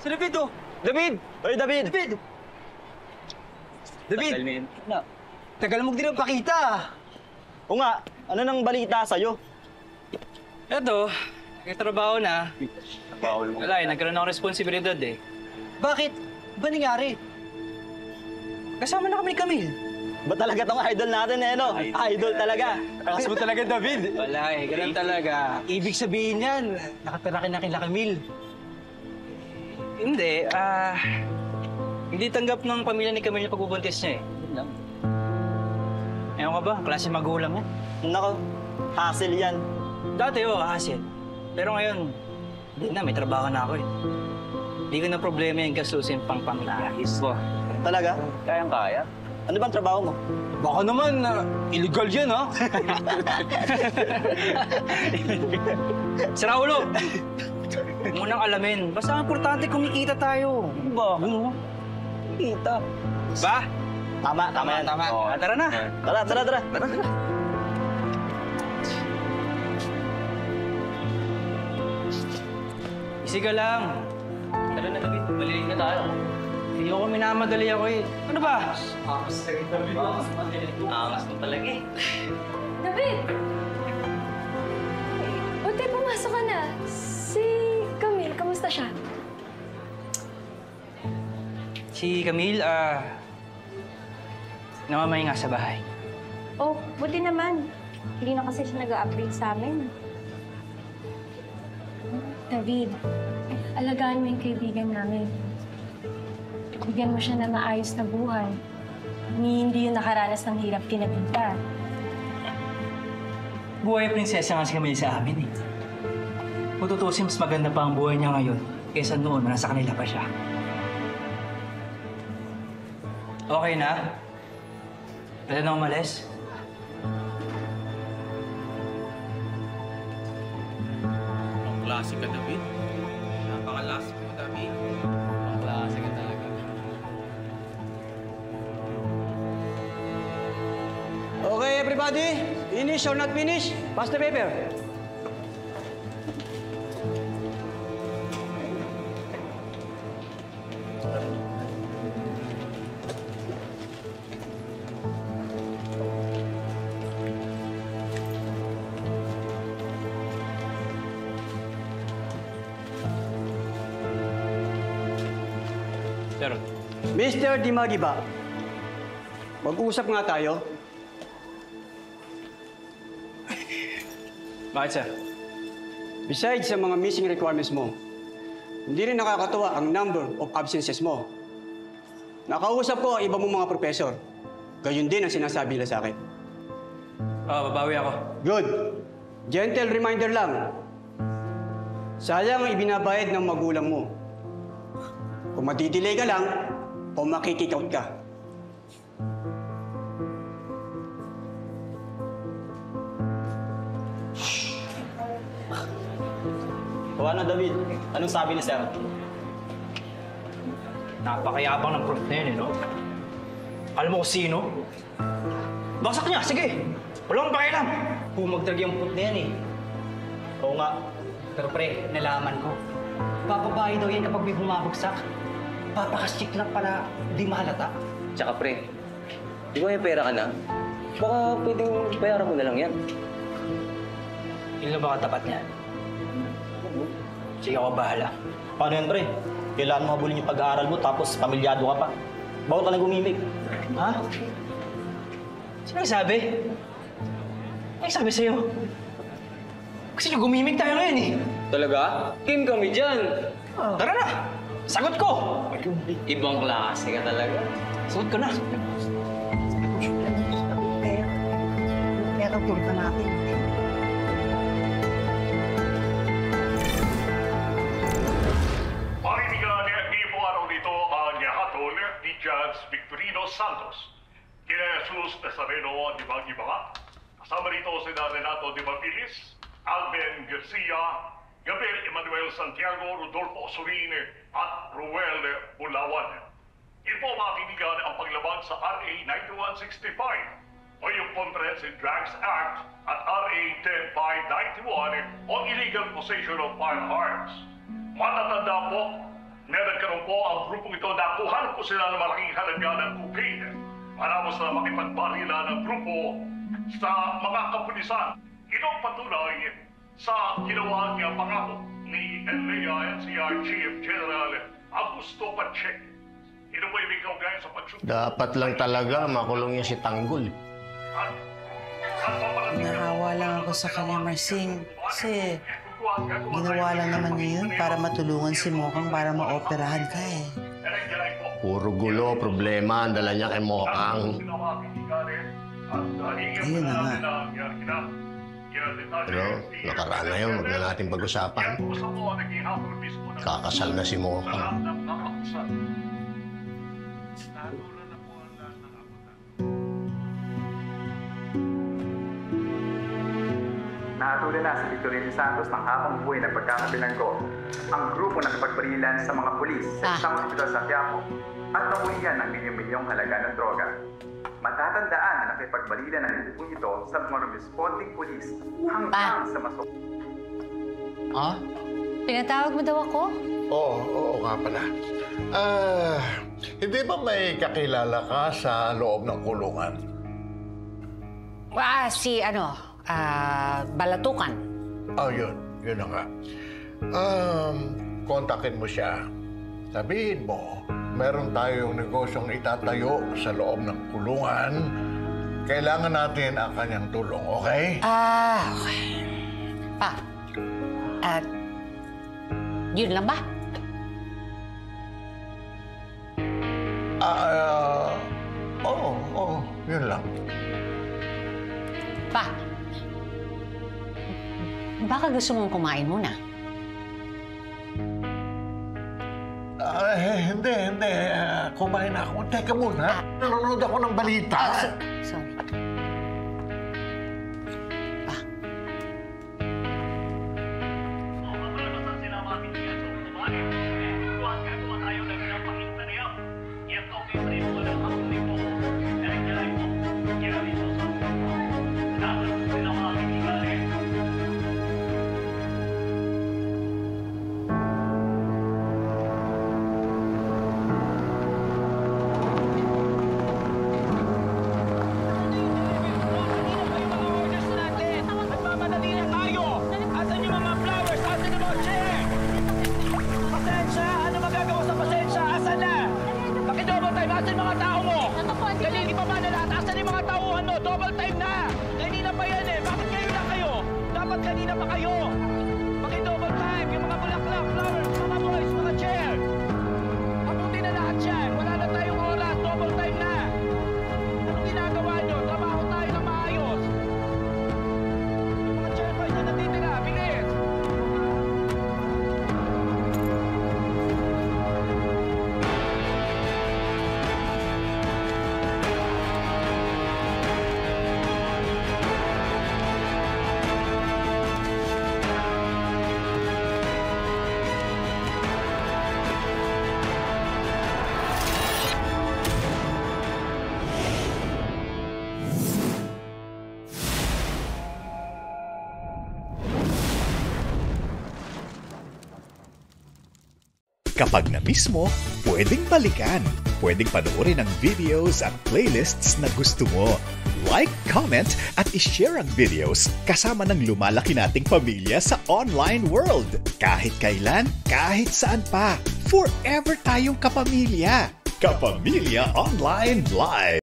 Si David, oh! David! Oy, David! David! David! Tagal na Na, tagal mo din ang pakita. ah. O nga, ano nang balita sa'yo? Eto, nagtrabaho na. Bawal mo. Wala eh, nagkaroon ng responsibilidad eh. Bakit? Ba nangyari? Kasama na kami ni Camille. Ba talaga tong idol natin eh, no? Idol talaga. Akas mo talaga, David. Wala eh, ganun talaga. Ibig sabihin yan, nakatira ka na kila Camille. Hindi, ah... hindi tanggap ng pamilya ni Camille yung pagbubuntis niya eh. Yun lang. Ewan ka ba, klase magulang yan. Nako, hassle yan. Dati oh, hassle. Pero ngayon, hindi na, may trabaho na ako eh. Hindi ko na problema yung gastusin pang panglahis. Bo, Talaga? kayang-kaya. Ano bang trabaho mo? Baka naman, ah, illegal yan, ha? Sira ulo! Huwag mo nang alamin. Basta ang importante kumikita tayo. Ano ba? Ano? Kumikita. Ba? Tama, tama yan. Tama. Ah, tara na. Tara, tara, tara. Tara, tara. Easy ka lang. Tara na, David. Malilig na tayo. Hindi ako minamadali ako eh. Ano ba? Angas mo talaga eh. David! Buti pumasok ka na. Si kamusta siya? Si Camille, ah... namamay nga sa bahay. Oh, buti naman. Hindi na kasi siya nag-update sa amin. David, alagaan mo yung kaibigan namin. Bigyan mo siya ng maayos na buhay. Ni hindi yung nakaranas ng hirap kinabita. Buhay prinsesa nga si Camille sa amin eh. Kung tutusin, mas maganda pa ang buhay niya ngayon kaysa noon na nasa kanila pa siya. Okay na? Pwede na umalis? Ang klase ka, David. Napaka-last mo, David. Ang klase ka talaga. Okay, everybody. Finish or not finish? Pass the paper. Sir, Mr. Dimagiba, mag-uusap nga tayo. bakit sir? Besides sa mga missing requirements mo, hindi rin nakakatuwa ang number of absences mo. Nakausap ko ang iba mong mga professor. Gayun din ang sinasabi nila sa akin. Oo, babawi ako. Good. Gentle reminder lang. Sayang ang ibinabayad ng magulang mo. Kung matidelay ka lang, o makikikout ka. O ano, David? Anong sabi ni Sir? Napakayabang ng prof na yun, eh, no? Alam mo kung sino? Baksak niya, sige! Wala akong pakialam! Pumagdag yung put na yan, eh. Oo nga. Pero pre, nalaman ko. Papabahay daw yan kapag may bumabagsak. Papakastik lang para di mahalata. Tsaka pre, di ba may pera ka na? Baka pwedeng bayaran mo na lang yan. Ilan na ba katapat niyan? Sige ako bahala. Paano yan, pre? Kailangan mo habulin yung pag-aaral mo tapos pamilyado ka pa. Bawal ka na gumimik. Ha? Sino nagsabi? Ano sabi sa'yo? Kasi nyo gumimik tayo ngayon eh. Talaga? Kim kami dyan. Tara na! Sagot ko! Ibang klase ka talaga. Sagot ko na. Pero tulad na natin. Pakitigan ni po araw dito ang yahatol ni Judge Victorino Santos. Kina Jesus Nazareno di Bagibanga. Kasama rito si Renato Di Bapilis, Alben Garcia, Gabriel Emmanuel Santiago, Rodolfo Sorin at Ruel Bulawan. Ito po makikinigan ang paglabag sa RA 9165 o yung Comprehensive Drugs Act at RA 10591 o illegal possession of firearms. Matatanda po na nagkaroon po ang grupong ito na kuhan po sila ng malaking halaga ng cocaine. Maramos na makipagbarila ng grupo sa mga kapulisan. Ito ang patuloy sa ginawa niya pangako ni NBI NCR Chief General Augusto Pacheco. Yung ikaw sa pagsusunod. Dapat lang talaga makulong niya si Tanggol. At, lang ako sa kanya, Marsing. Kasi ginawa lang naman niya yun para matulungan si Mokang para maoperahan ka eh. Puro gulo, problema ang dala niya kay Mokang. Ayun na nga. Pero nakaraan na yun, huwag na natin pag-usapan. Kakasal na si Mokang. Nahatulan na si Victorino Santos ng habang buhay na pagkakabilanggo ang grupo na napagbarilan sa mga pulis sa isang ospital sa Quiapo at nahulihan ng milyong-milyong halaga ng droga. Matatandaan na nakipagbarilan ng grupong ito sa mga responding pulis hanggang sa masok. Ah? Pinatawag mo daw ako? Oo, oo nga pala. Ah, hindi ba may kakilala ka sa loob ng kulungan? Ah, si ano, ah, Balatukan. Oh, yun. Yun na nga. Um, kontakin mo siya. Sabihin mo, meron tayong negosyong itatayo sa loob ng kulungan. Kailangan natin ang kanyang tulong, okay? Ah, okay. Pa, at yun lang ba? Ah, ah, oo, oo, yun lang. Pa, baka gusto mong kumain muna. Kumain ako. Teka muna. Nanonood ako ng balita. Ah, so- sorry. Kayo! Paki-double time! Yung mga bulaklak, flowers, mga Kapag na-miss mo, pwedeng balikan. Pwedeng panoorin ang videos at playlists na gusto mo. Like, comment, at ishare ang videos kasama ng lumalaki nating pamilya sa online world. Kahit kailan, kahit saan pa. Forever tayong kapamilya. Kapamilya Online Live.